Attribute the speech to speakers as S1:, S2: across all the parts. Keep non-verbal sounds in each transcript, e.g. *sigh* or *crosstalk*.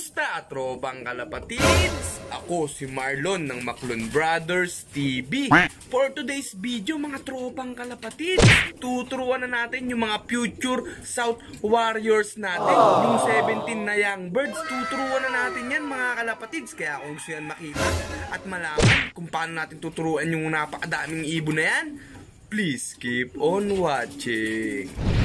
S1: Kumusta, tropang kalapatids? Ako si Marlon ng Maclon Brothers TV. For today's video, mga tropang kalapatids, tuturuan na natin yung mga future South Warriors natin. Yung 17 na young birds, tuturuan na natin yan mga kalapatids. Kaya kung gusto yan makita at malaman kung paano natin tuturuan yung napakadaming ibon na yan, please keep on watching.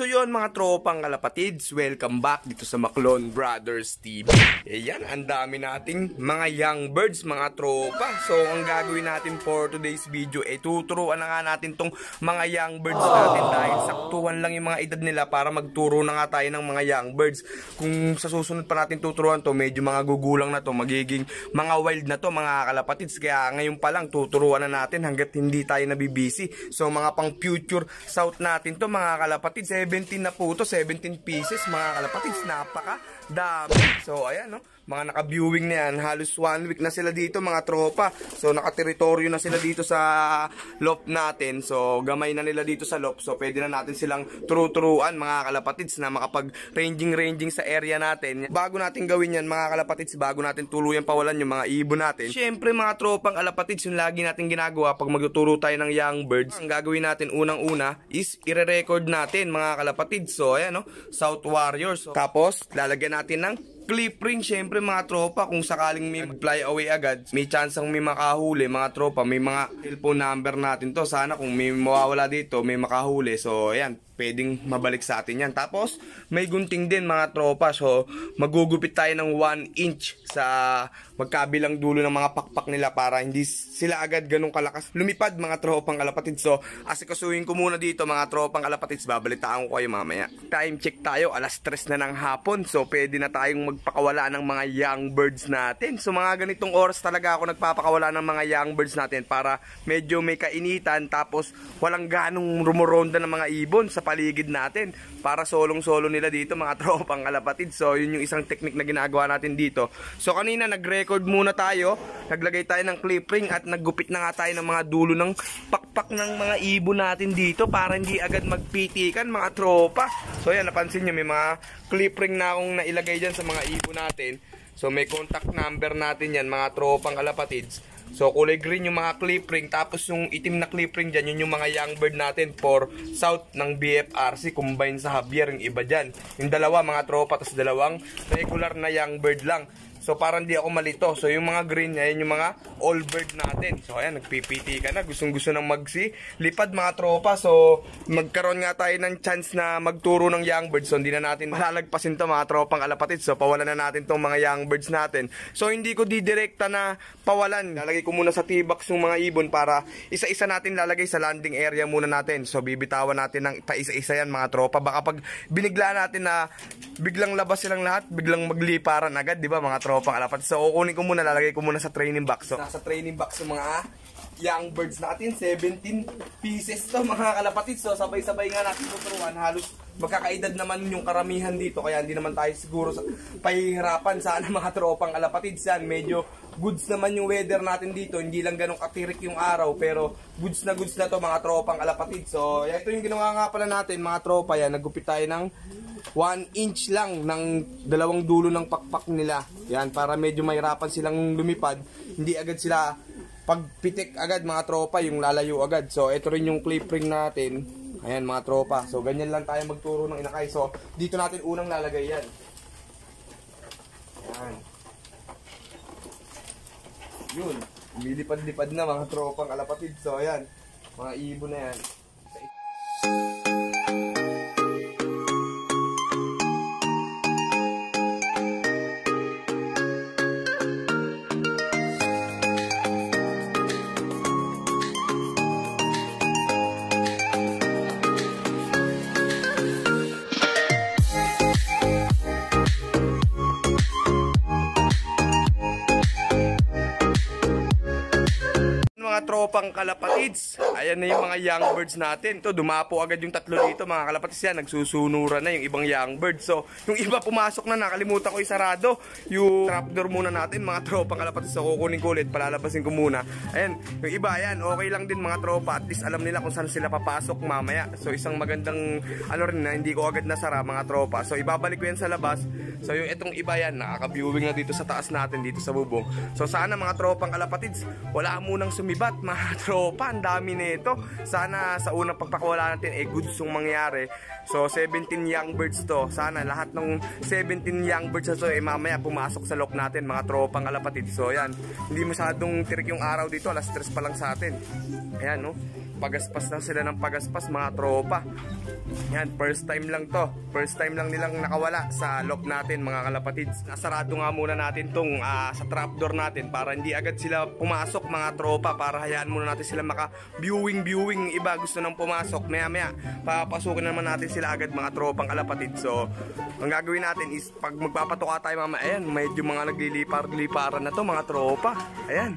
S1: So yun mga tropang kalapatids, welcome back dito sa Maclon Brothers TV. Ayan, ang dami nating mga young birds, mga tropa. So ang gagawin natin for today's video, eh tuturuan na nga natin tong mga young birds natin dahil saktuhan lang yung mga edad nila para magturo na nga tayo ng mga young birds. Kung sa susunod pa natin tuturuan to, medyo mga gugulang na to, magiging mga wild na to mga kalapatids. Kaya ngayon pa lang tuturuan na natin hanggat hindi tayo nabibisi. So mga pang future south natin to mga kalapatids, 17 na po to, 17 pieces mga kalapatids, napaka dami. So ayan no, mga naka-viewing na yan, halos one week na sila dito mga tropa. So naka-teritoryo na sila dito sa loft natin. So gamay na nila dito sa loft. So pwede na natin silang turu-turuan mga kalapatids na makapag-ranging-ranging sa area natin. Bago natin gawin yan mga kalapatids, bago natin tuluyan pawalan yung mga ibon natin. Syempre mga tropang kalapatids, yung lagi natin ginagawa pag magtuturo tayo ng young birds, ang gagawin natin unang-una is ire-record natin mga kalapatids. So ayan no, South Warriors. So, tapos lalagyan natin ng clip ring, syempre mga tropa, kung sakaling may fly away agad, may chance ang may makahuli, mga tropa, may mga cellphone number natin to. Sana kung may mawawala dito, may makahuli. So, ayan, pwedeng mabalik sa atin yan. Tapos, may gunting din mga tropa. So, magugupit tayo ng 1 inch sa magkabilang dulo ng mga pakpak nila para hindi sila agad ganun kalakas lumipad mga tropang kalapatids. So, asikasuhin ko muna dito mga tropang kalapatids. Babalitaan ko kayo mamaya. Time check tayo. Alas 3 na ng hapon. So, pwede na tayong magpakawala ng mga young birds natin. So, mga ganitong oras talaga ako nagpapakawala ng mga young birds natin para medyo may kainitan tapos walang ganong rumuronda ng mga ibon sa paligid natin para solong-solo nila dito mga *laughs* tropang kalapatid. So, yun yung isang technique na ginagawa natin dito. So, kanina nag-record muna tayo. Naglagay tayo ng clip ring at naggupit na nga tayo ng mga dulo ng pakpak ng mga ibon natin dito para hindi agad magpitikan mga tropa. So, yan, napansin nyo, may mga clip ring na akong nailagay dyan sa mga ibon natin. So, may contact number natin yan, mga tropang kalapatids. So, kulay green yung mga clip ring. Tapos, yung itim na clip ring dyan, yun yung mga young bird natin for south ng BFRC. Combine sa Javier, yung iba dyan. Yung dalawa, mga tropa, tapos dalawang regular na young bird lang. So, parang di ako malito. So, yung mga green, yan yung mga all bird natin. So, ayan, nagpipiti ka na. Gustong gusto ng magsi. Lipad mga tropa. So, magkaroon nga tayo ng chance na magturo ng young birds. So, hindi na natin malalagpasin to mga tropang alapatid. So, pawalan na natin tong mga young birds natin. So, hindi ko didirekta na pawalan. Lalagay ko muna sa T-box yung mga ibon para isa-isa natin lalagay sa landing area muna natin. So, bibitawan natin ng paisa-isa yan mga tropa. Baka pag binigla natin na biglang labas silang lahat, biglang magliparan agad, di ba mga tropa? Tropang alapat. So, kukunin ko muna, lalagay ko muna sa training box. So, nasa training box yung mga young birds natin. 17 pieces to mga kalapatid. So, sabay-sabay nga natin tuturuan. Halos magkakaedad naman yung karamihan dito. Kaya hindi naman tayo siguro sa pahihirapan. Sana *laughs* mga tropang kalapatid. Yan, medyo goods naman yung weather natin dito. Hindi lang ganun katirik yung araw. Pero goods na goods na to mga tropang kalapatid. So, ito yung ginawa nga pala natin mga tropa. Yan, nagupit tayo ng 1 inch lang ng dalawang dulo ng pakpak nila. Yan, para medyo mahirapan silang lumipad. Hindi agad sila pagpitik agad mga tropa, yung lalayo agad. So, ito rin yung clip ring natin. Ayan mga tropa. So, ganyan lang tayo magturo ng inakay. So, dito natin unang lalagay yan. Yan. Yun. Umilipad-lipad na mga tropang alapatid. So, ayan. Mga ibon na yan. Tropang kalapatids. Ayan na yung mga young birds natin. To, dumapo agad yung tatlo dito mga kalapatids yan. Nagsusunuran na yung ibang young birds. So, yung iba pumasok na, nakalimutan ko isarado. Yung trapdoor muna natin, mga tropang kalapatids. So, kukunin ko ulit, palalabasin ko muna. Ayan, yung iba, ayan, okay lang din mga tropa. At least alam nila kung saan sila papasok mamaya. So, isang magandang, ano rin na, hindi ko agad nasara mga tropa. So, ibabalik ko yan sa labas. So, yung itong iba yan, nakaka-viewing na dito sa taas natin, dito sa bubong. So, sana mga tropang kalapatids, wala munang sumibat tropa, ang dami nito. Sana sa unang pagpakawala natin eh goods yung mangyari. So 17 young birds to. Sana lahat ng 17 young birds na to eh mamaya pumasok sa lock natin mga tropang kalapatid. So yan, hindi masyadong tirik yung araw dito, alas 3 pa lang sa atin. Ayan no pagaspas na sila ng pagaspas mga tropa yan first time lang to first time lang nilang nakawala sa lock natin mga kalapatids nasarado nga muna natin tong uh, sa trapdoor natin para hindi agad sila pumasok mga tropa para hayaan muna natin sila maka viewing viewing iba gusto nang pumasok. Maya maya papasukin naman natin sila agad mga tropang kalapatids so ang gagawin natin is pag magpapatuka tayo mama ayan medyo mga naglilipar-liparan na to mga tropa. Ayan.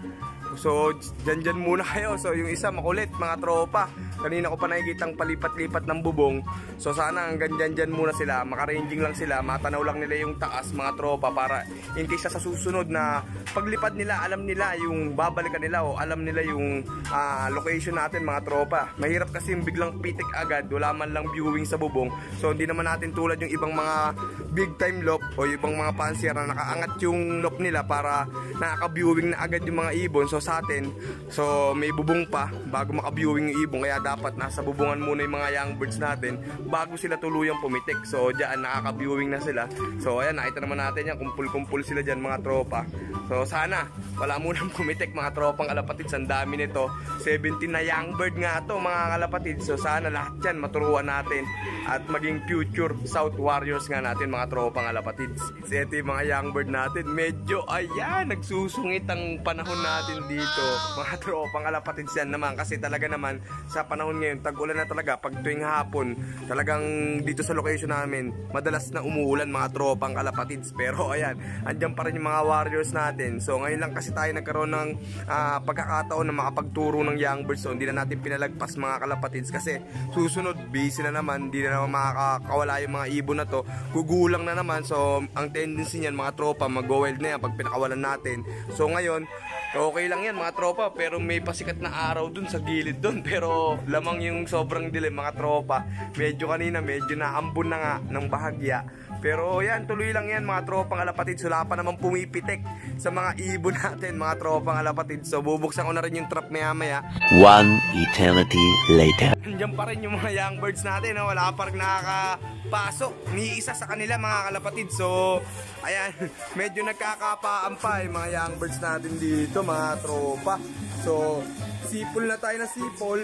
S1: So, dyan dyan muna kayo. So, yung isa makulit, mga tropa. Kanina ko pa nakikitang palipat-lipat ng bubong. So, sana hanggang dyan dyan muna sila. Makaranging lang sila. Matanaw lang nila yung taas, mga tropa. Para in case sa susunod na paglipad nila, alam nila yung babalikan nila o alam nila yung uh, location natin, mga tropa. Mahirap kasi yung biglang pitik agad. Wala man lang viewing sa bubong. So, hindi naman natin tulad yung ibang mga big time lock o ibang mga pansier na nakaangat yung lock nila para nakaka-viewing na agad yung mga ibon. So, sa atin. So may bubong pa bago maka-viewing yung ibong kaya dapat nasa bubungan muna yung mga young birds natin bago sila tuluyang pumitik. So diyan nakaka-viewing na sila. So ayan nakita naman natin yan kumpul-kumpul sila diyan mga tropa. So sana wala munang pumitik mga tropang kalapatid. Ang dami nito. 17 na young bird nga to mga kalapatid. So sana lahat yan maturuan natin at maging future South Warriors nga natin mga tropang kalapatid. Ito yung mga young bird natin. Medyo ayan nagsusungit ang panahon natin dito, mga tropang alapatids yan naman kasi talaga naman sa panahon ngayon, tag-ulan na talaga pag tuwing hapon, talagang dito sa location namin, madalas na umuulan mga tropang kalapatids. Pero ayan, andyan pa rin yung mga warriors natin. So ngayon lang kasi tayo nagkaroon ng uh, pagkakataon na makapagturo ng young birds. So hindi na natin pinalagpas mga kalapatids kasi susunod, busy na naman, hindi na naman makakawala yung mga ibon na to. Gugulang na naman. So ang tendency niyan mga tropa, mag-wild na yan pag pinakawalan natin. So ngayon, Okay lang yan mga tropa pero may pasikat na araw dun sa gilid dun. *laughs* Pero lamang yung sobrang dilim mga tropa medyo kanina medyo naambon na nga ng bahagya. Pero yan tuloy lang yan mga tropang alapatid sula pa naman pumipitik sa mga ibon natin mga tropang alapatid so bubuksan ko na rin yung trap maya maya
S2: One eternity later
S1: Nandiyan pa rin yung mga young birds natin no? wala pa rin nakakapasok ni isa sa kanila mga kalapatid so ayan *laughs* medyo nagkakapaan pa yung mga young birds natin dito mga tropa. So, sipol na tayo na sipol.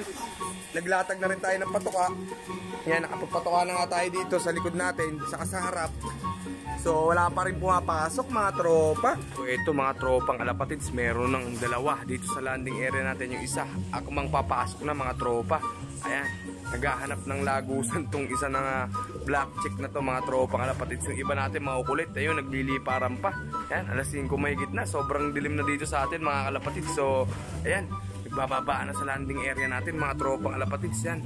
S1: Naglatag na rin tayo ng patuka. Yan, nakapagpatuka na nga tayo dito sa likod natin, sa kasaharap. So, wala pa rin pumapasok mga tropa. So, ito mga tropang kalapatids, meron ng dalawa dito sa landing area natin. Yung isa, ako mang papasok na mga tropa. Ayan, naghahanap ng lagusan tong isa na black chick na to mga tropang kalapatids. Yung iba natin mga kulit, ayun, nagliliparan pa. Ayan, alas 5 mahigit na. Sobrang dilim na dito sa atin mga kalapatids. So, ayan, nagbababa na sa landing area natin mga tropang kalapatids yan.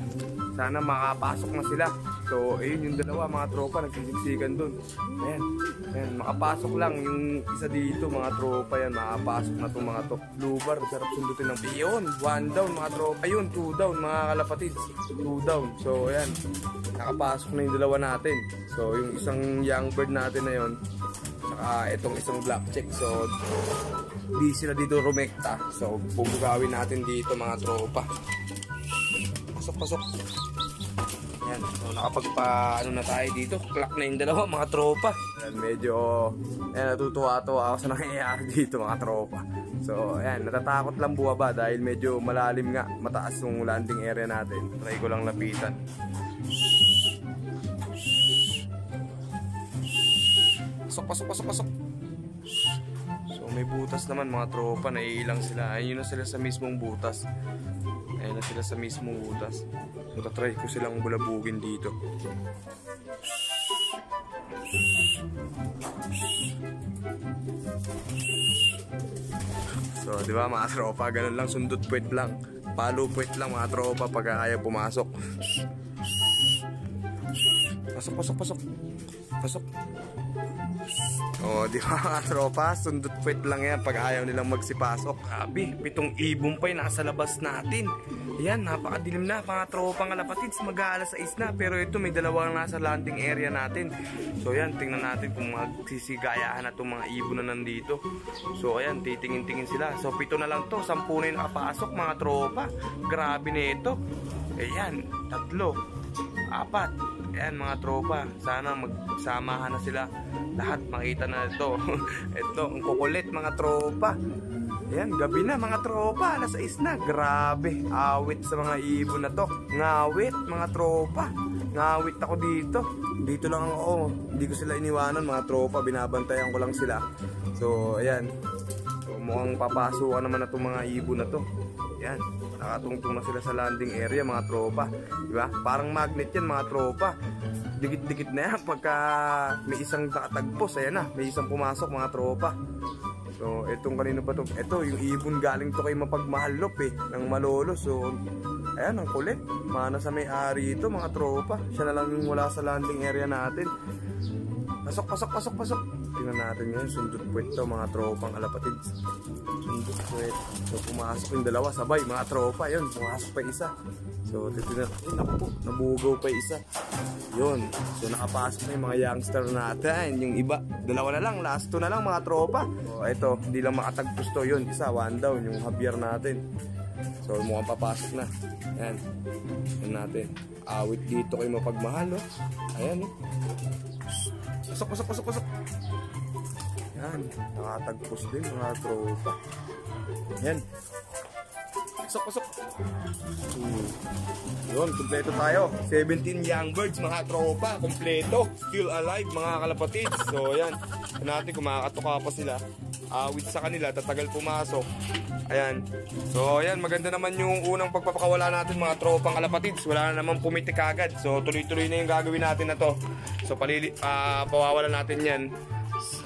S1: Sana makapasok na sila. So, ayun yung dalawa, mga tropa, nagsisiksikan dun. Ayan, ayan, makapasok lang yung isa dito, mga tropa yan, makapasok na itong mga to. Blue bar, sarap sundutin ng piyon. One down, mga tropa. Ayun, two down, mga kalapatids. Two down. So, ayan, nakapasok na yung dalawa natin. So, yung isang young bird natin na yun, saka itong isang black check. So, di sila dito rumekta. So, bubugawin natin dito, mga tropa pasok pasok yan so nakapagpa ano na tayo dito. Clock na yung dalawa mga tropa. Yan, medyo yan, natutuwa to ako sa nangyayari dito mga tropa. So yan natatakot lang buwaba dahil medyo malalim nga mataas yung landing area natin. Try ko lang lapitan. Pasok pasok pasok pasok. So may butas naman mga tropa, naiilang sila. Ayun na sila sa mismong butas. Ayun na sila sa mismong butas. So tatry ko silang bulabugin dito. So, di ba mga tropa, ganun lang, sundot puwet lang. Palo puwet lang mga tropa pag ayaw pumasok. Pasok, pasok, pasok. Pasok. Oh, di ba mga *laughs* tropa? Sundot puwet lang yan pag ayaw nilang magsipasok. Grabe, pitong ibon pa yung nasa labas natin. Yan, napakadilim na mga tropang kalapatids. Mag-aalas 6 na. Pero ito, may dalawang nasa landing area natin. So yan, tingnan natin kung magsisigayahan na itong mga ibon na nandito. So ayan, titingin-tingin sila. So pito na lang to, sampu na yung nakapasok mga tropa. Grabe na ito. Ayan, tatlo, apat. Ayan mga tropa, sana magsamahan na sila. Lahat makita na ito. *laughs* ito, ang kukulit mga tropa. Ayan, gabi na mga tropa, alas 6 na. Grabe, awit sa mga ibon na to. Ngawit mga tropa. Ngawit ako dito. Dito lang ako. Hindi ko sila iniwanan mga tropa, binabantayan ko lang sila. So, ayan. So, mukhang papasukan naman na itong mga ibon na to. Yan, nakatungtong na sila sa landing area mga tropa. Diba? Parang magnet yan mga tropa. Dikit-dikit na yan pagka may isang nakatagpos. Ayan na, may isang pumasok mga tropa. So, itong kanino pa to? Ito, yung ibon galing to kay mapagmahalop eh, ng malolo. So, ayan, ang kulit. Mana sa may-ari ito mga tropa. Siya na lang yung wala sa landing area natin. Pasok, pasok, pasok, pasok. Tingnan natin ngayon, sundot puwet to mga tropang alapatids. Sundot puwet. So, pumasok yung dalawa, sabay, mga tropa. Yun, pumasok pa isa. So, titignan. Eh, naku nabugaw pa isa. Yun. So, nakapasok na yung mga youngster natin. Yung iba, dalawa na lang, last two na lang mga tropa. So, ito, hindi lang makatagpos to. Yun, isa, one down, yung Javier natin. So, mukhang papasok na. Ayan. Ayan natin. Awit dito kay mapagmahal, oh. Ayan, oh. Pasok, pasok, pasok, pasok. Yan, nakatagpos din mga tropa. Yan. Pasok, pasok. Hmm. Yun, kumpleto tayo. 17 young birds, mga tropa. Kumpleto. Still alive, mga kalapatids. So, yan. Tignan natin kung pa sila. Awit sa kanila, tatagal pumasok. Ayan. So, ayan, maganda naman yung unang pagpapakawala natin mga tropang kalapatids. Wala na naman pumitik agad. So, tuloy-tuloy na yung gagawin natin na to. So, palili, ah, pawawalan natin yan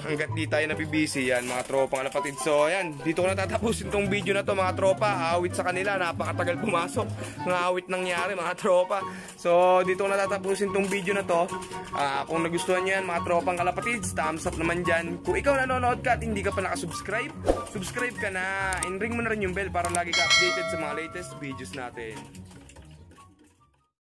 S1: hanggat di tayo nabibisi yan mga tropa mga kapatid. So ayan dito ko natatapusin tong video na to mga tropa. Awit sa kanila napakatagal pumasok. Mga awit nangyari mga tropa. So dito ko natatapusin tong video na to. Ah, kung nagustuhan nyo yan mga tropang kalapatids thumbs up naman dyan. Kung ikaw nanonood ka at hindi ka pa nakasubscribe subscribe ka na. And ring mo na rin yung bell para lagi ka updated sa mga latest videos natin